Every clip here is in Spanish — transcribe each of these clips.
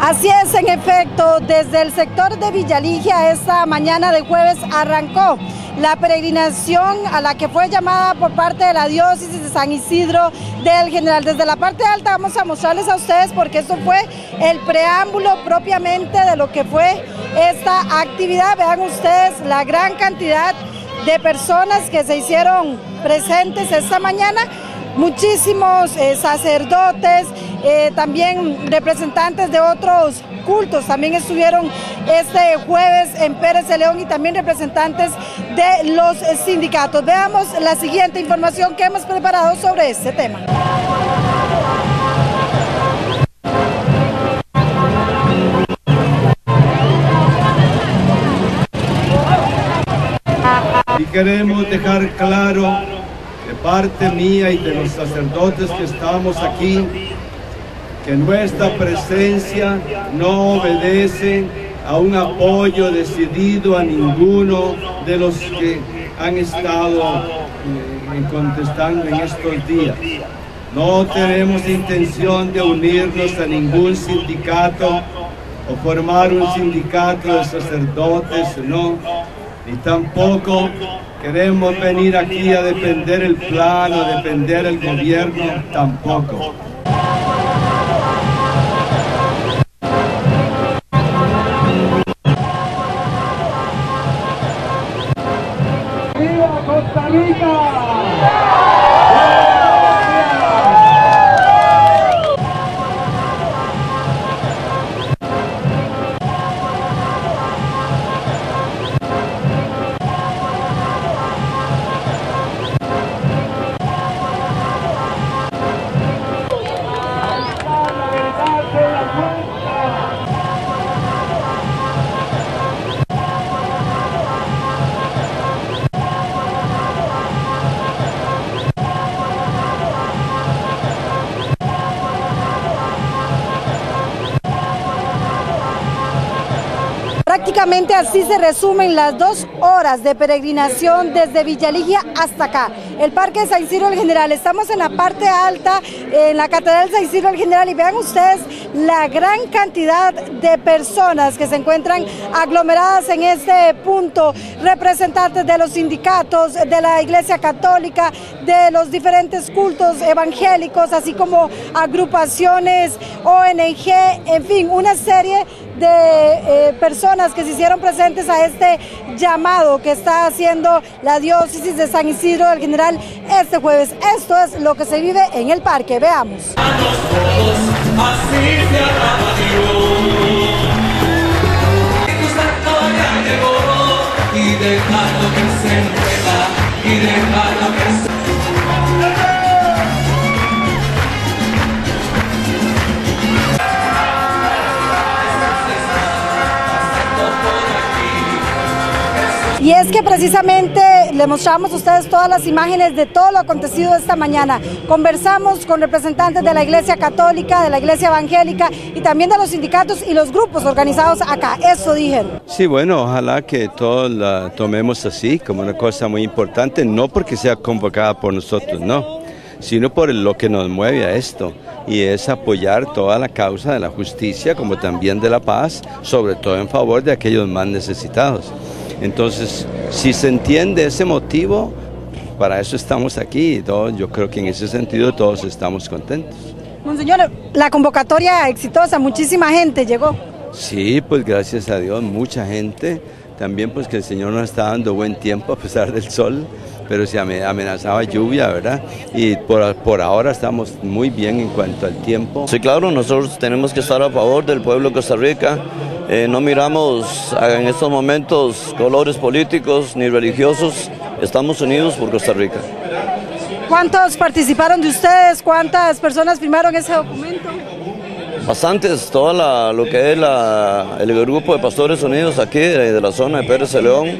Así es, en efecto, desde el sector de Villaligia esta mañana de jueves arrancó la peregrinación a la que fue llamada por parte de la diócesis de San Isidro del General. Desde la parte alta vamos a mostrarles a ustedes porque esto fue el preámbulo propiamente de lo que fue esta actividad. Vean ustedes la gran cantidad de personas que se hicieron presentes esta mañana muchísimos eh, sacerdotes, eh, también representantes de otros cultos también estuvieron este jueves en Pérez de León y también representantes de los sindicatos. Veamos la siguiente información que hemos preparado sobre este tema. Y queremos dejar claro de parte mía y de los sacerdotes que estamos aquí, que nuestra presencia no obedece a un apoyo decidido a ninguno de los que han estado eh, contestando en estos días. No tenemos intención de unirnos a ningún sindicato o formar un sindicato de sacerdotes, no, ni tampoco queremos venir aquí a defender el plan o defender el gobierno, tampoco. Prácticamente así se resumen las dos horas de peregrinación desde Villaligia hasta acá, el Parque de San Isidro del General. Estamos en la parte alta, en la Catedral de San Isidro del General y vean ustedes la gran cantidad de personas que se encuentran aglomeradas en este punto, representantes de los sindicatos, de la Iglesia Católica, de los diferentes cultos evangélicos, así como agrupaciones, ONG, en fin, una serie de eh, personas que se hicieron presentes a este llamado que está haciendo la diócesis de San Isidro del General este jueves. Esto es lo que se vive en el parque. Veamos. Y dejarlo que se enreda, y dejarlo que se Y es que precisamente le mostramos a ustedes todas las imágenes de todo lo acontecido esta mañana. Conversamos con representantes de la Iglesia Católica, de la Iglesia Evangélica y también de los sindicatos y los grupos organizados acá. Eso dijeron. Sí, bueno, ojalá que todos la tomemos así como una cosa muy importante, no porque sea convocada por nosotros, no, sino por lo que nos mueve a esto y es apoyar toda la causa de la justicia como también de la paz, sobre todo en favor de aquellos más necesitados. Entonces, si se entiende ese motivo, para eso estamos aquí y todos, yo creo que en ese sentido todos estamos contentos. Monseñor, la convocatoria exitosa, muchísima gente llegó. Sí, pues gracias a Dios, mucha gente. También pues que el Señor nos está dando buen tiempo a pesar del sol, pero se amenazaba lluvia, ¿verdad? Y por, por ahora estamos muy bien en cuanto al tiempo. Sí, claro, nosotros tenemos que estar a favor del pueblo de Costa Rica. Eh, no miramos en estos momentos colores políticos ni religiosos, estamos unidos por Costa Rica. ¿Cuántos participaron de ustedes? ¿Cuántas personas firmaron ese documento? Bastantes, toda la, lo que es la, el grupo de Pastores Unidos aquí de, de la zona de Pérez de León,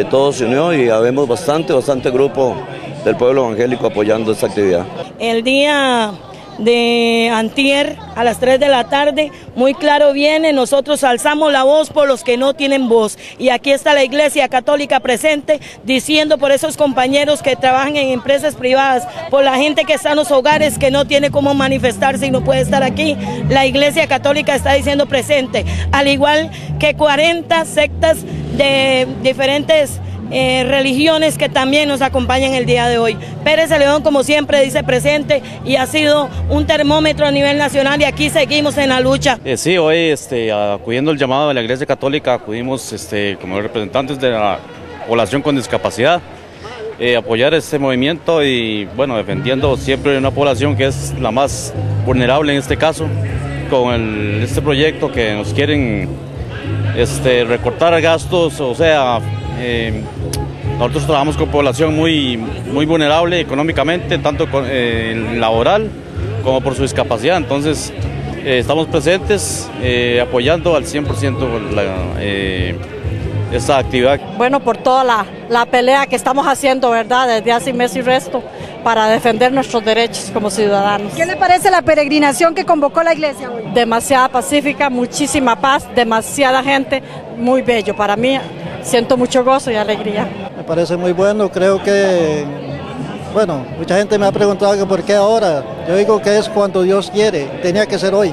eh, todo se unió y habemos bastante, bastante grupo del pueblo evangélico apoyando esta actividad. El día de antier a las 3 de la tarde, muy claro viene, nosotros alzamos la voz por los que no tienen voz. Y aquí está la Iglesia Católica presente diciendo por esos compañeros que trabajan en empresas privadas, por la gente que está en los hogares que no tiene cómo manifestarse y no puede estar aquí, la Iglesia Católica está diciendo presente, al igual que 40 sectas de diferentes eh, religiones que también nos acompañan el día de hoy. Pérez León, como siempre, dice presente y ha sido un termómetro a nivel nacional y aquí seguimos en la lucha. Eh, sí, hoy este, acudiendo al llamado de la Iglesia Católica, acudimos este, como representantes de la población con discapacidad. Eh, apoyar este movimiento y bueno, defendiendo siempre una población que es la más vulnerable en este caso, con este proyecto que nos quieren este, recortar gastos, o sea, eh, nosotros trabajamos con población muy, muy vulnerable económicamente, tanto eh, laboral como por su discapacidad. Entonces, eh, estamos presentes apoyando al 100% esta actividad. Bueno, por toda la, la, pelea que estamos haciendo, ¿verdad? Desde hace mes y resto para defender nuestros derechos como ciudadanos. ¿Qué le parece la peregrinación que convocó la iglesia hoy? Demasiada pacífica, muchísima paz, demasiada gente, muy bello. Para mí siento mucho gozo y alegría. Me parece muy bueno, creo que, bueno, mucha gente me ha preguntado que por qué ahora. Yo digo que es cuando Dios quiere, tenía que ser hoy,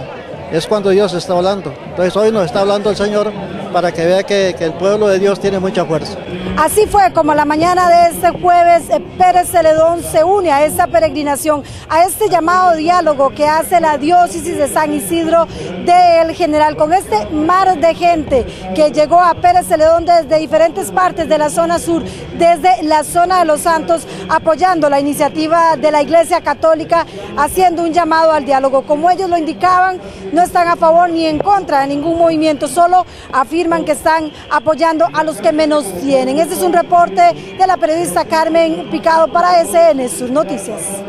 es cuando Dios está hablando. Entonces hoy nos está hablando el Señor para que vea que, el pueblo de Dios tiene mucha fuerza. Así fue como la mañana de este jueves eh, Pérez Celedón se une a esta peregrinación, a este llamado diálogo que hace la diócesis de San Isidro de El General, con este mar de gente que llegó a Pérez Celedón desde diferentes partes de la zona sur, desde la zona de Los Santos, apoyando la iniciativa de la Iglesia Católica, haciendo un llamado al diálogo. Como ellos lo indicaban, no están a favor ni en contra de ningún movimiento, solo afirman que están apoyando a los que menos tienen. Este es un reporte de la periodista Carmen Picado para SN Sus Noticias.